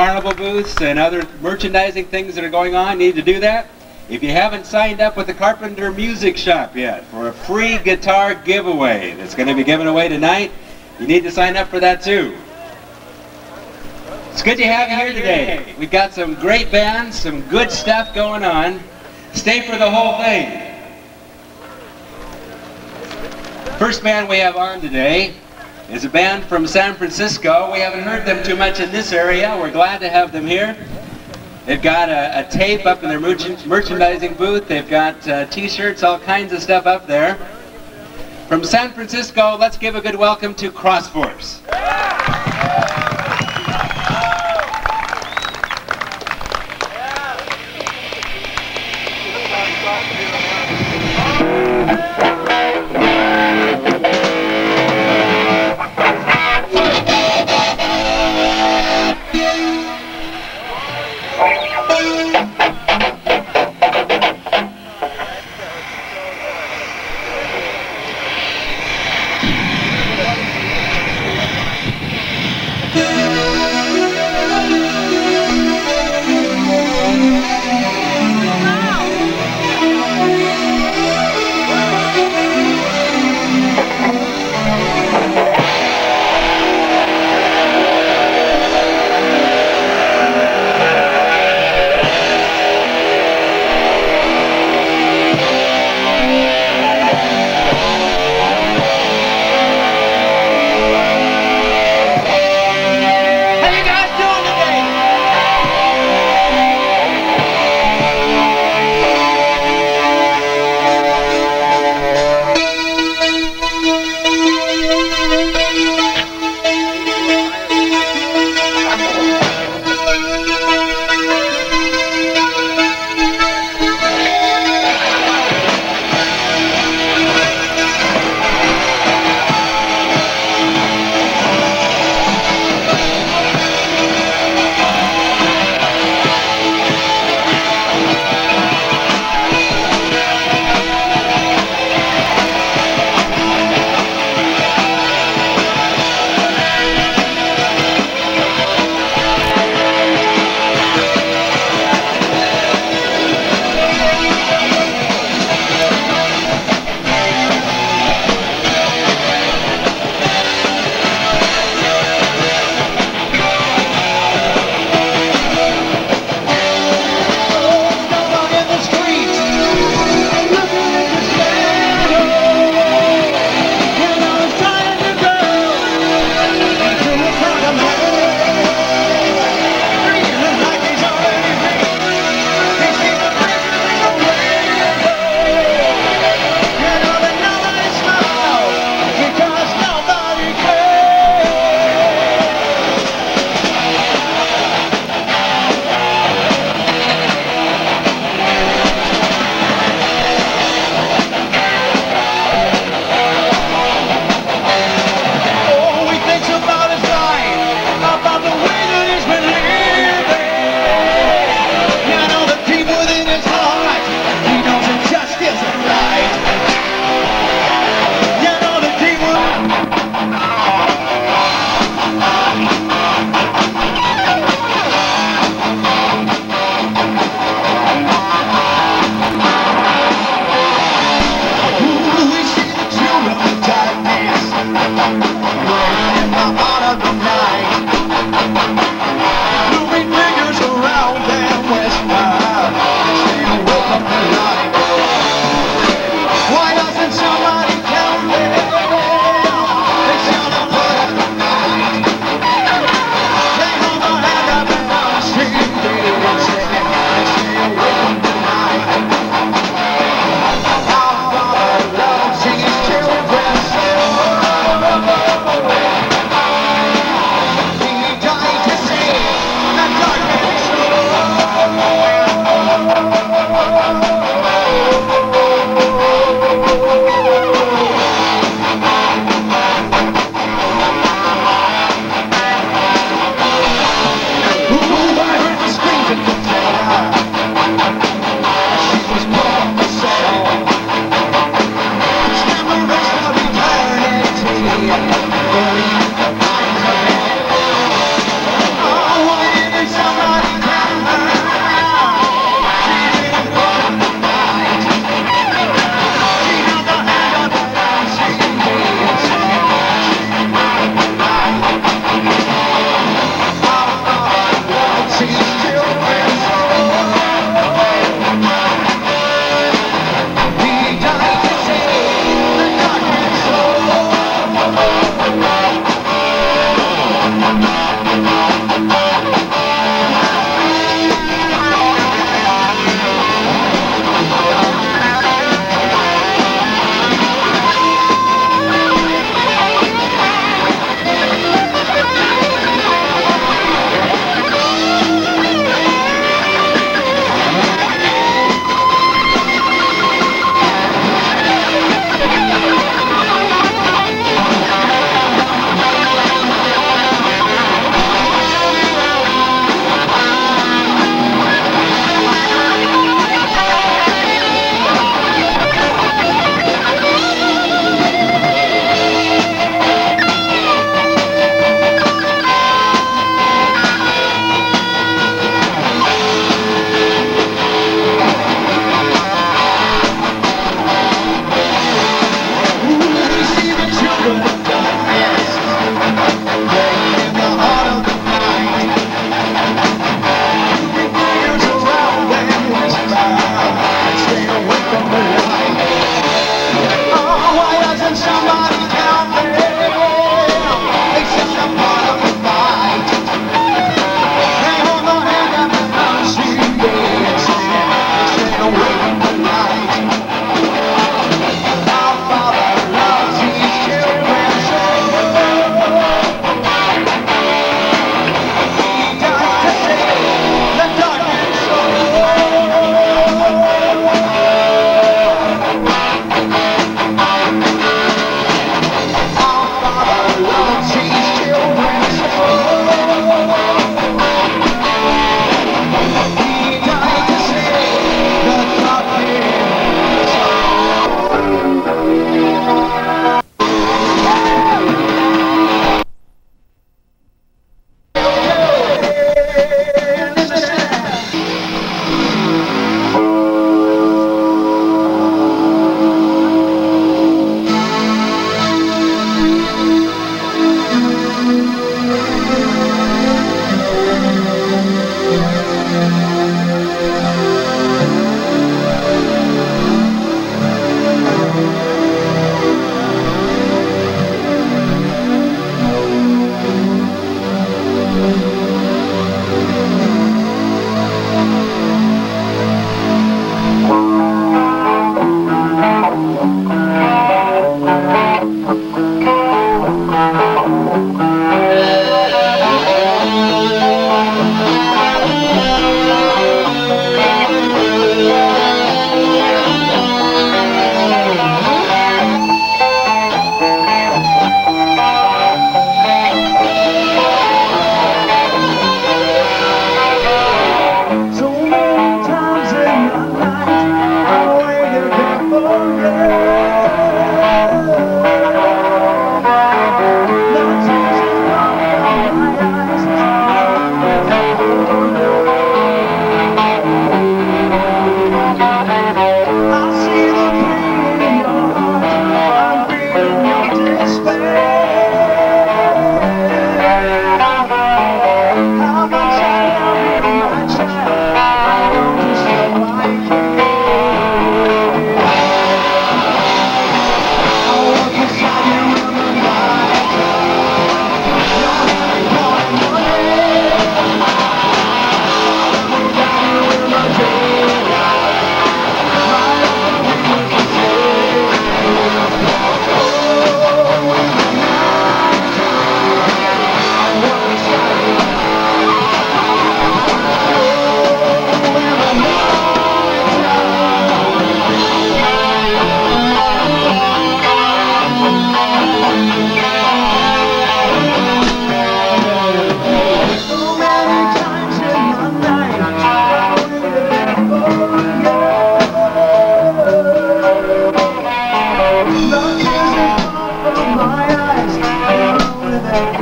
carnival booths and other merchandising things that are going on, need to do that. If you haven't signed up with the Carpenter Music Shop yet for a free guitar giveaway that's going to be given away tonight, you need to sign up for that too. It's good to have you here today. We've got some great bands, some good stuff going on. Stay for the whole thing. First band we have on today is a band from San Francisco. We haven't heard them too much in this area. We're glad to have them here. They've got a, a tape up in their merchandising booth. They've got uh, t-shirts, all kinds of stuff up there. From San Francisco, let's give a good welcome to Crossforce.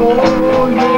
Oh, yeah.